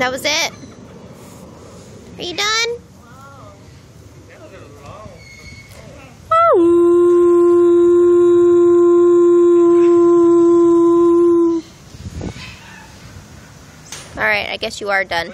That was it. Are you done? Alright, I guess you are done.